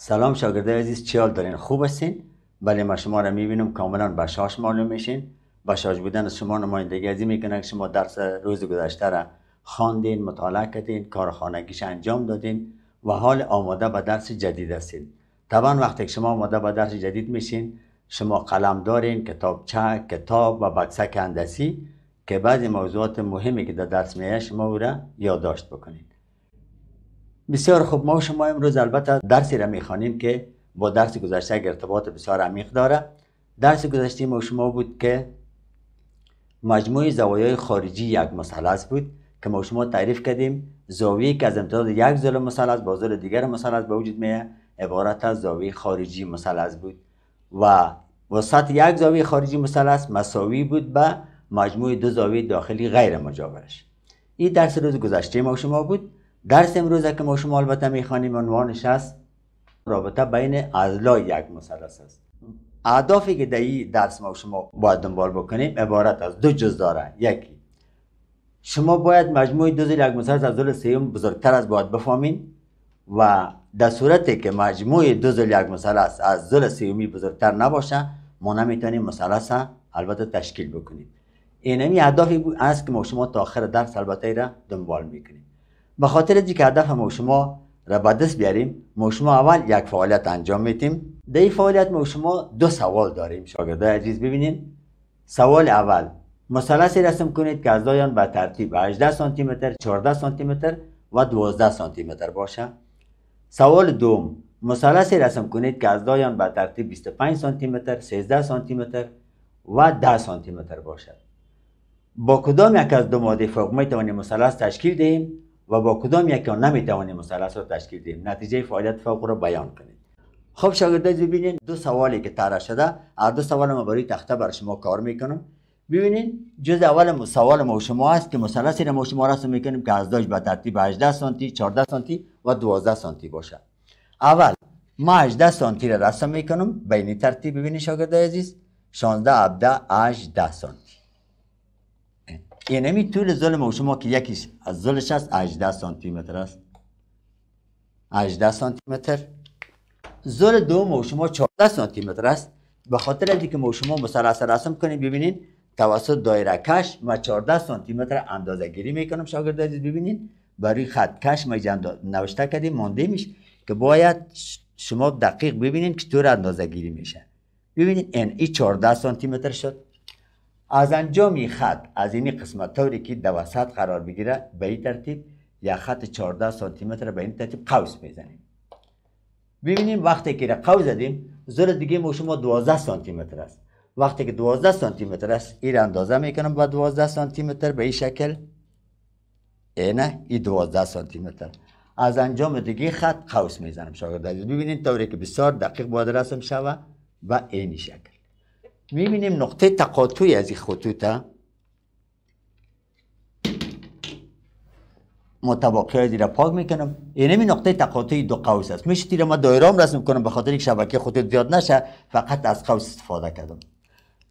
سلام شاگرده عزیز چی حال دارین؟ خوب هستین؟ بله ما شما را می‌بینم. کاملا بشاش معلوم میشین. بشاش بودن از شما نمایندگی ازی می‌کنه که شما درس روز گذشته را خواندین مطالعه کردین کار خانگیش انجام دادین و حال آماده به درس جدید هستین. طبعا وقتی که شما آماده به درس جدید میشین شما قلم دارین کتاب چه کتاب و بکسک هندسی که بعضی موضوعات مهمی که در درس میایه شما او را یادداشت بکنید بسیار خوب. ما شما امروز البته درسی را می‌خوانیم که با درس گذشته ارتباط بسیار عمیق داره. درس گذشته ما شما بود که مجموع زوایای خارجی یک مثلث بود که ما شما تعریف کردیم. زاویه که از امتداد یک ظل مثلث با ظل دیگر مثلث به وجود میه عبارت از زاویه خارجی مثلث بود. و وسط یک زاویه خارجی مثلث مساوی بود به مجموع دو زاویه داخلی غیر مجاورش. این درس روز گذشته ما شما بود. درس امروز که ما شما البته می‌خوانیم عنوانش است رابطه بین اضلاع یک مثلث است. اهدافی که در این درس ما شما باید دنبال بکنیم عبارت از دو جز داره. یکی شما باید مجموع دو زل یک مثلث از زل سیوم بزرگتر از باید بفهمین و در صورتی که مجموع دو زل یک مثلث از زل سیومی بزرگتر نباشه ما نمی‌تونیم مثلث البته تشکیل بکنیم. اینمی اهدافی بود است که ما شما تا آخر درس البته را دنبال می‌کنیم. به خاطر که هدف ما شما را به دست بیاریم ما شما اول یک فعالیت انجام میتیم در این فعالیت ما شما دو سوال داریم. شاگرده عزیز ببینید سوال اول مثلثی رسم کنید که اعضایان به ترتیب 18 سانتی متر 14 سانتی متر و 12 سانتی متر باشه. سوال دوم مثلثی رسم کنید که اعضایان به ترتیب 25 سانتی متر 13 سانتی متر و 10 سانتی متر باشد با کدام یک از دو ماده فوق می توانیم مثلث تشکیل دهیم؟ و با کدام یک آن نمی توانیم مثلث را تشکیل دهیم؟ نتیجه فعالیت فوق را بیان کنید. خب شاگردان ببینید دو سوالی که طرح شده هر دو سوال ما برای تخته بر شما کار می‌کنم. ببینید جز اول سوال ما شما است که مثلثی را ما شما رسم می‌کنیم که از به ترتیب 18 سانتی 14 سانتی و 12 سانتی باشه. اول ما 18 سانتی را رسم می‌کنم. بین ترتیب ببینید شاگردان عزیز. 16 17 18 سانتی. یعنی طول زل ما شما که یکیش از زلش است 18 سانتی متر است 18 سانتی متر زل دو شما 14 سانتی متر است به خاطر اینکه ما شما مثلث رسم کنیم ببینید توسط دایره کش ما 14 سانتی متر اندازه گیری می‌کنم. شاگرد عزیز ببینید برای خط کش ما نوشته کردیم مانده میشه که باید شما دقیق ببینید که طور اندازه گیری میشه. ببینید این ای 14 سانتی متر شد. از انجام خط از این قسمت طوری که در وسط قرار بگیره به این ترتیب یک خط 14 سانتی متر به این ترتیب قوس می‌زنیم. ببینیم وقتی که قوس زدیم زل دیگه ما شما 12 سانتی متر است. وقتی که 12 سانتی متر است این اندازه می‌کنم با 12 سانتی متر به این شکل. اینه این 12 سانتی متر از انجام دیگه خط قوس می‌زنم شاگرد ببینید طوری که بسیار دقیق باید رسم شوه و اینی شکل. می‌بینیم نقطه تقاطعی از این خطوط متواقع را پاک می‌کنم. اینمی نقطه تقاطعی دو قوس است. میشه تیر ما دایرام رسم کنم به خاطر یک شبکه خطوط زیاد نشه فقط از قوس استفاده کردم.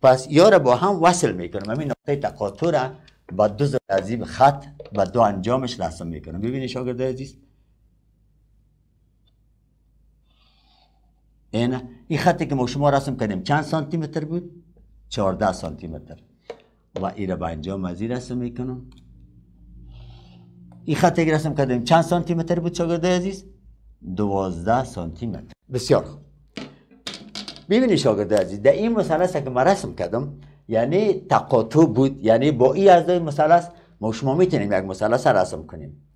پس یا را با هم وصل می‌کنم. همین نقطه تقاطع را با دو زرزیب خط و دو انجامش رسم می‌کنم. ببینید شاگرد عزیز. این این خطی که ما شما رسم کردیم چند سانتی متر بود؟ 14 سانتی متر و این به انجام از رسم می‌کنم. این خطی که رسم کردیم چند سانتی متر بود شاگرده عزیز؟ 12 سانتی متر بسیار خوب. ببینید شاگرده عزیز در این مثلث که ما رسم کردم یعنی تقاطع بود یعنی با این از مثلث ما شما می‌تونیم یک مثلث رسم کنیم.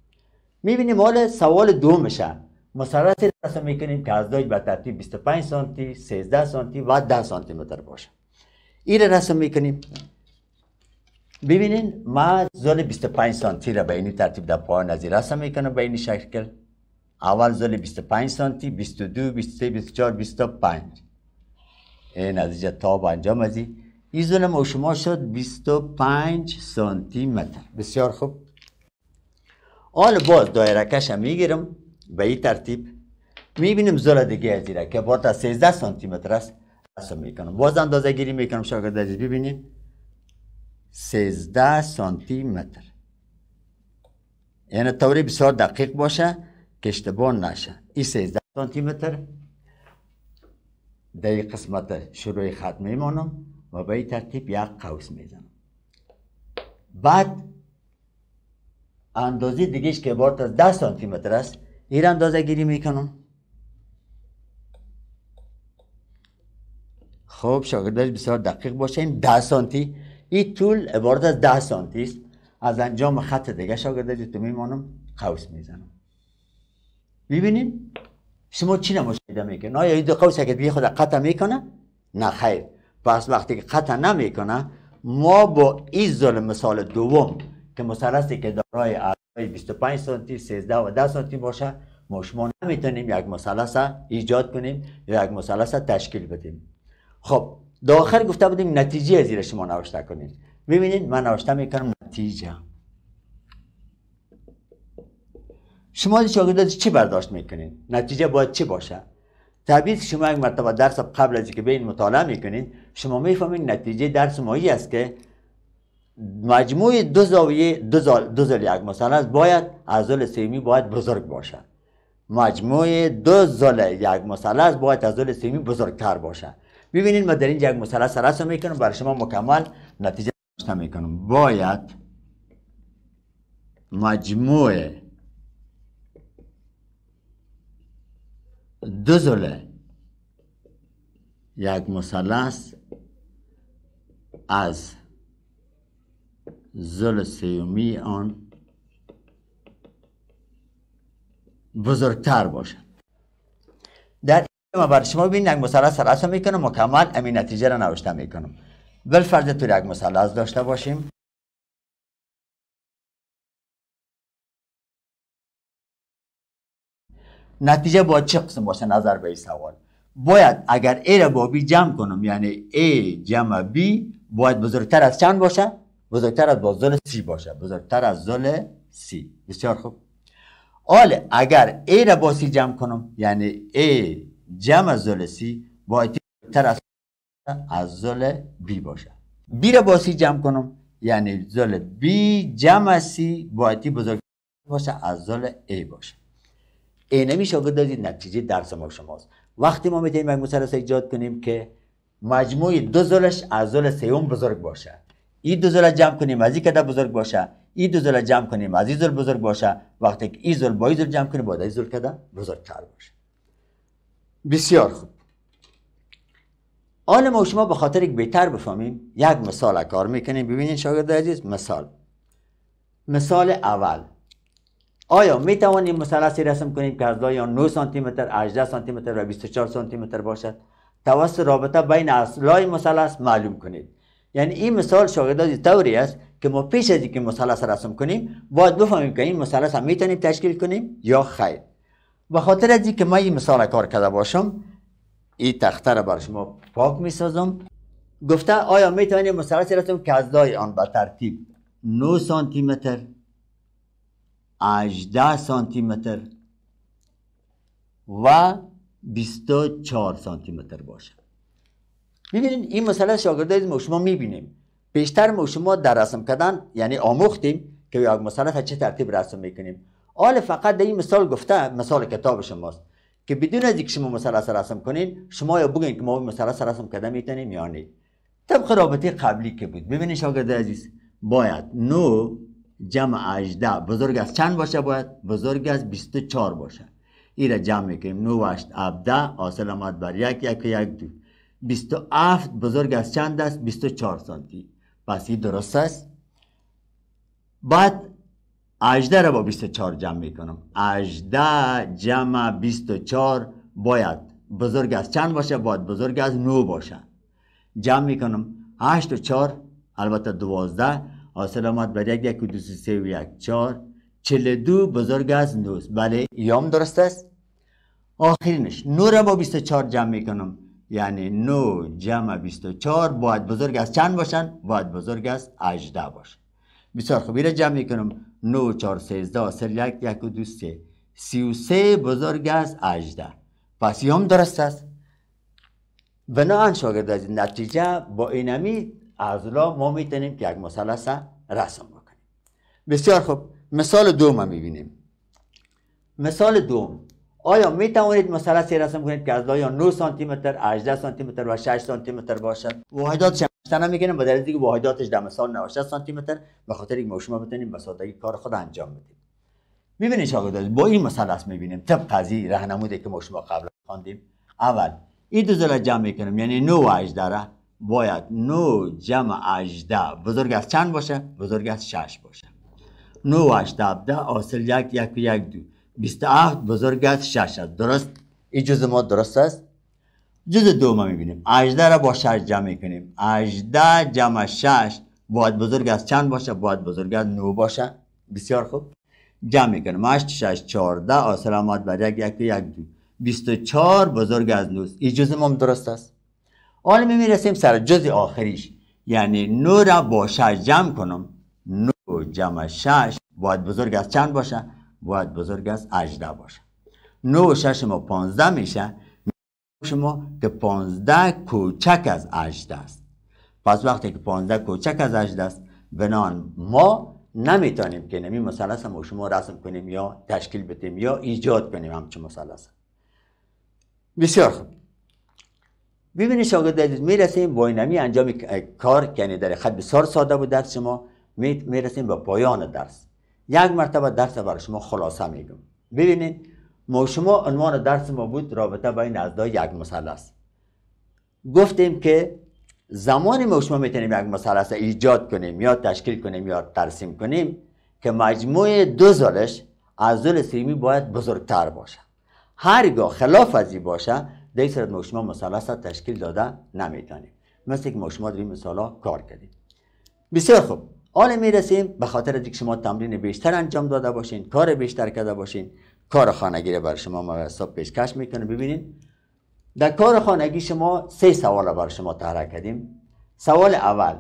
می‌بینیم حال سوال دومشه. مثلثی رسم می‌کنیم که از به ترتیب 25 سانتی 13 سانتی و 10 سانتی متر باشه. این رسم می‌کنیم. ببینین ما زل 25 سانتی را به این ترتیب در پایان از رسم می‌کنم به این شکل. اول زل 25 سانتی 22 23 24 25 این از تا انجام از این زل ما شما شد 25 سانتی متر. بسیار خوب. حال باز دایره کشم می‌گیرم. به این ترتیب می‌بینیم زل دیگه از ایره که باید 13 سانتی متر است. رسم می‌کنم باز اندازه گیری می‌کنم. شاگرد عزیز ببینید. 13 سانتی متر یعنی طوری بسیار دقیق باشه که اشتباه نشه. این 13 سانتی متر در قسمت شروع خط میمانم و به این ترتیب یک قوس می‌زنم. بعد اندازه دیگهش که عبارت از ده سانتی متر است این اندازه گیری می‌کنم. خب شاگرداش بسیار دقیق باشه. این ده سانتی این طول عبارت از ده سانتی است. از انجام خط دیگه شاگرداش تو میمانم قوس می‌زنم. ببینین شما چی نماشیده می‌کنه آیا این دو قوس که دیگه خود قطع می‌کنه نه خیر. پس وقتی که قطع نمی‌کنه ما با این ظلم مثال دوم که مثلثی که دارای اعضای 25 سانتی 13 و 10 سانتی باشه ما شما نمی‌تونیم یک مثلث ایجاد کنیم یا یک مثلث تشکیل بدیم. خب داخل گفته بودیم نتیجه زیر شما نوشته کنیم ببینید من نوشته می‌کنم نتیجه. شما شاگردات چی برداشت می‌کنین نتیجه باید چی باشه؟ طبیعی شما یک مرتبه درس قبل از که به این مطالعه می‌کنین شما می‌فهمین نتیجه درس مایی است که مجموع دو زاویه دو زال, دو زال یک مثلث باید ازول سیمی باید بزرگ باشه. مجموع دو زال یک مثلث باید ازول سیمی بزرگتر باشه. ببینید ما در اینجا یک مثلث رسم می‌کنم برای شما مکمل نتیجه نوشته می‌کنم باید مجموع دو زل یک مثلث از زل سیومی آن بزرگتر باشد. در ما بر شما ببین یک مثلث رسم می‌کنم مکمل امین نتیجه را نوشته می‌کنم. بالفرض تو یک مثلث داشته باشیم. نتیجه با چه قسم باشه نظر به این سوال؟ باید اگر ای را با بی جمع کنم یعنی ای جمع بی باید بزرگتر از چند باشه؟ بزرگتر از با زل سی باشه بزرگتر از زل سی. بسیار خوب. حالا اگر ای را با سی جمع کنم یعنی ای جمع زل سی باید بزرگتر از از زل بی باشه بی را با سی جمع کنم یعنی زل بی جمع سی باید بزرگتر باشه از زل ای باشه اینمی شاگرد دادید نتیجه درس ما شماست. وقتی ما می‌تونیم یک مثلث ایجاد کنیم که مجموع دو زلش از زل سوم بزرگ باشه این دو زل جمع کنیم از کده بزرگ باشه این دو زل جمع کنیم از زل بزرگ باشه. وقتی که این زل با این زل جمع کنیم با این زل کده بزرگتر باشه. بسیار خوب. حال ما شما به خاطر یک بهتر بفهمیم یک مثال کار می‌کنیم. ببینید شاگرد عزیز مثال. مثال اول. آیا می توانیم مثلثی رسم کنیم که از لای 9 سانتی متر 18 سانتی متر و 24 سانتی متر باشد؟ توسط رابطه بین اصلای مثلث معلوم کنید. یعنی این مثال شاگردازی طوری است که ما پیش از اینکه مثلث رسم کنیم باید بفهمیم که این مثلث هم می‌تونیم تشکیل کنیم یا خیر. به خاطر از اینکه ما این مثال کار کرده باشم این تخته را بر شما پاک می‌سازم. گفته آیا می‌تونیم مثلثی رسم که از لای آن به ترتیب 9 سانتی متر 18 سانتی متر و 24 سانتی متر باشه می‌بینین این مسئله شاگردای ما شما می‌بینیم. بیشتر ما شما در رسم کردن یعنی آموختیم که یک مسئله چه ترتیب رسم می‌کنیم. حال فقط در این مثال گفته مثال کتاب شماست که بدون از اینکه شما مثلث رسم کنین شما یا بگین که ما مثلث رسم کرده می‌تونیم یا نه. طبق رابطه قبلی که بود. ببینید شاگرد عزیز باید نو جمع 18 بزرگ از چند باشه؟ باید بزرگ از 24 باشه. این را جمع می‌کنیم. 9 8 17 حاصل آمد بر یک یک یک دو. 27 بزرگ از چند است؟ 24 سانتی. پس این درست است؟ بعد 18 را با 24 جمع می‌کنم. 18 جمع 24 باید بزرگ از چند باشه؟ باید بزرگ از 9 باشه. جمع می‌کنم. 8 و 4 البته 12 حاصل آمد بر یک یک و دو سه و یک چار چل دو بزرگ از نوز بله یام درست است؟ آخرینش. نو را با 24 جمع می‌کنم. یعنی نو جمع 24 باید بزرگ از چند باشن؟ باید بزرگ از 18 باشن بسیار خوب را جمع می‌کنم. نو چار سیزده حاصل یک یک و دو سه. سی و سه بزرگ از 18 پس یام درست است. بناهن شاگرد از نتیجه با اینمی اعضلا ما می‌تونیم که یک مثلث رسم بکنیم. بسیار خوب. مثال دوم می‌بینیم. مثال دوم. آیا می توانید مثلثی رسم کنید که از لایه 9 سانتی متر 18 سانتی متر و 6 سانتی متر باشد واحداتش هم می‌گیرم با دلیل دیگه واحداتش در مثال 96 سانتی متر به خاطر اینکه ما شما بتونیم به سادگی کار خود انجام بدیم. می‌بینید شاگردان با این مثلث می‌بینیم طبق از راهنمودی که ما شما قبلا خواندیم. اول این دو ضلع جمع می‌کنم یعنی 9 و 18 باید 9 جمع 18 بزرگ از چند باشه؟ بزرگ از 6 باشه. 9 و 18 حاصل یک یک و یک دو. 27 بزرگ از 6 است درست. این جزء ما درست است؟ جزء دوم می‌بینیم. 18 را با 6 جمع می‌کنیم. 18 جمع 6 باید بزرگ از چند باشه؟ باید بزرگ از 9 باشه. بسیار خوب. جمع می‌کنیم. 8 6 14 حاصل آمد بر یک یک یک دو. 24 بزرگ از 9 این جزء ما درست است. حالا می می‌رسیم سر جزء آخریش. یعنی 9 را با 6 جمع کنم. 9 جمع 6 باید بزرگ از چند باشه؟ باید بزرگ از 18 باشه. 9 و 6 ما 15 میشه. شما که 15 کوچک از 18 است. پس وقتی که 15 کوچک از 18 است بنان ما نمی‌تونیم که نمی مثلث ما شما رسم کنیم یا تشکیل بدیم یا ایجاد کنیم همچون مثلث. بسیار خوب. ببینید شاگرد عزیز می‌رسیم با اینمی انجام کار یعنی در خط بسیار ساده بود درس شما می‌رسیم به پایان درس. یک مرتبه درس برای شما خلاصه میگم. ببینید ما شما عنوان درس ما بود رابطه بین اجزای یک مثلث. گفتیم که زمانی ما شما می‌تونیم یک مثلث ایجاد کنیم یا تشکیل کنیم یا ترسیم کنیم که مجموع دو زلش از زل سیمی باید بزرگتر باشه. هرگاه خلاف از این باشه در صورت ما شما مثلث تشکیل داده نمی‌تونیم مثل که ما شما در این مثالا کار کردیم. بسیار خوب. حالا می‌رسیم. به خاطر اینکه شما تمرین بیشتر انجام داده باشین کار بیشتر کرده باشین کار خانگی رو بر شما ما حساب پیشکش می‌کنه. ببینید در کار خانگی شما سه سوال بر شما طرح کردیم. سوال اول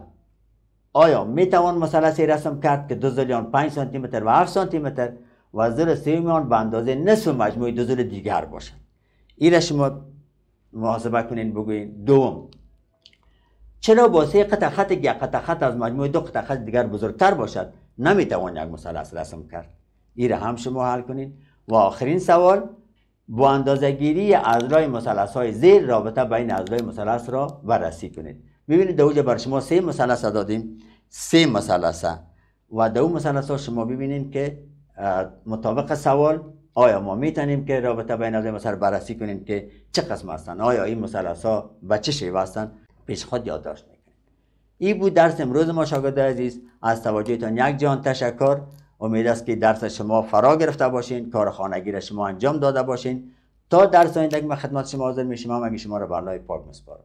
آیا می توان مثلثی رسم کرد که دو زلیان 5 سانتی متر و 7 سانتی متر و زل سیمیان به اندازه نصف مجموع دو زل دیگر باشد؟ این را شما محاسبه کنین بگوین دوم چرا با سه قطع خط یک قطع خط از مجموع دو قطع خط دیگر بزرگتر باشد؟ نمی‌توان یک مثلث رسم کرد. این هم شما حل کنین. و آخرین سوال با اندازه گیری اضلاع مثلث های زیر رابطه بین اضلاع مثلث را بررسی کنید. ببینید دوجه بر شما سه مثلث دادیم سه مثلث و دو مثلث ها شما ببینید که مطابق سوال آیا ما می‌تونیم که رابطه بین اضلاع مثلث بررسی کنیم که چه قسم هستن؟ آیا این مثلث ها به چه شیوه هستن؟ پیش خود یادداشت می‌کنید این بود درس امروز ما شاگرد عزیز. از توجهتان یک جان تشکر. امید است که درس شما فرا گرفته باشین کار خانگی را شما انجام داده باشین. تا درس آینده من خدمت شما حاضر میشم اگه شما را به پاک مسپارم